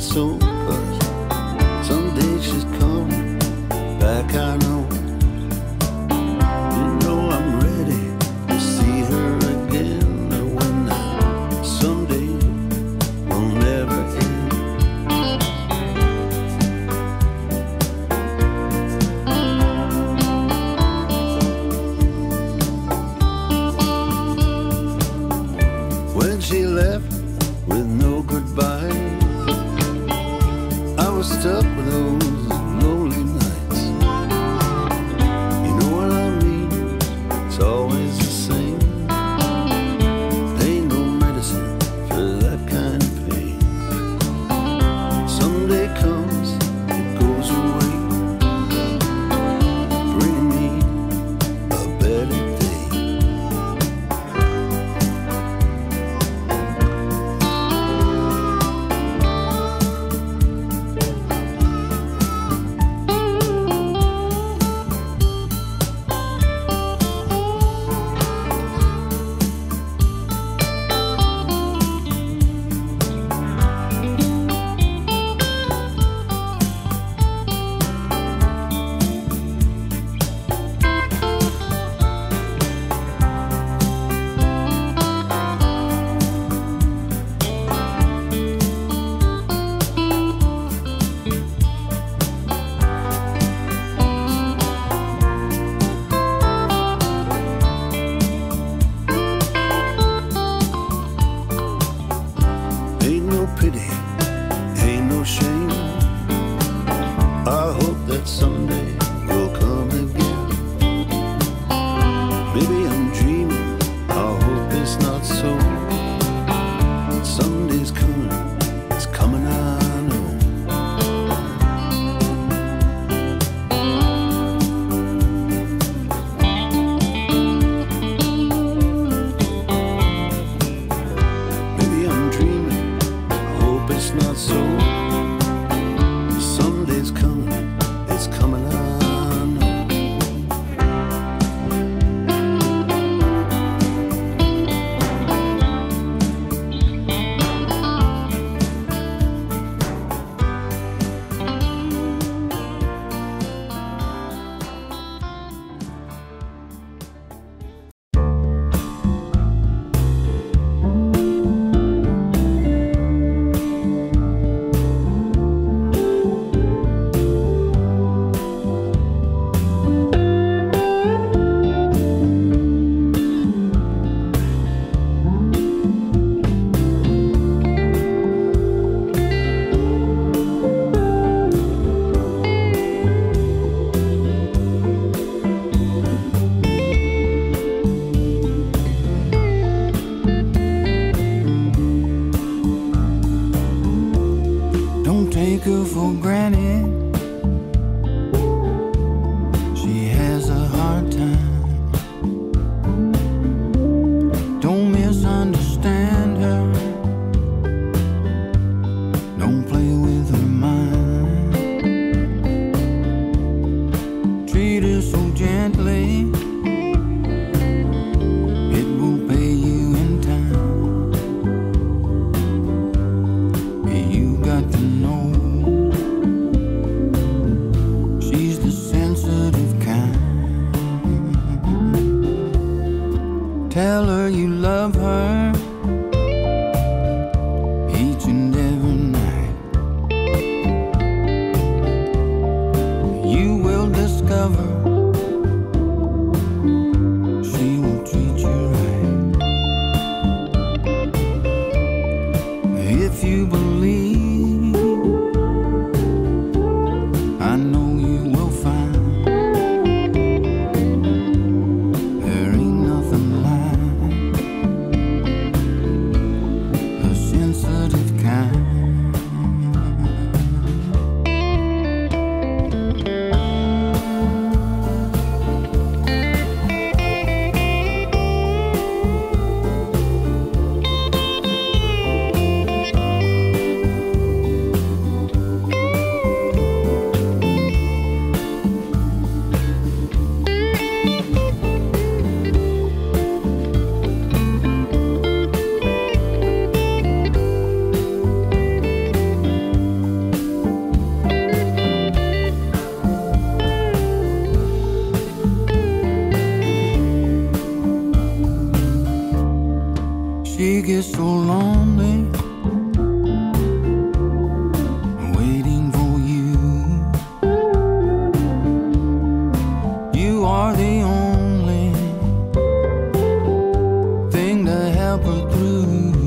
out so fast. Someday she's coming back, I know. You know I'm ready to see her again. When I someday will never end. When she left with no goodbye stuck with old pretty. go for granted. tell her you love her. She gets so lonely Waiting for you. You are the only Thing to help her through.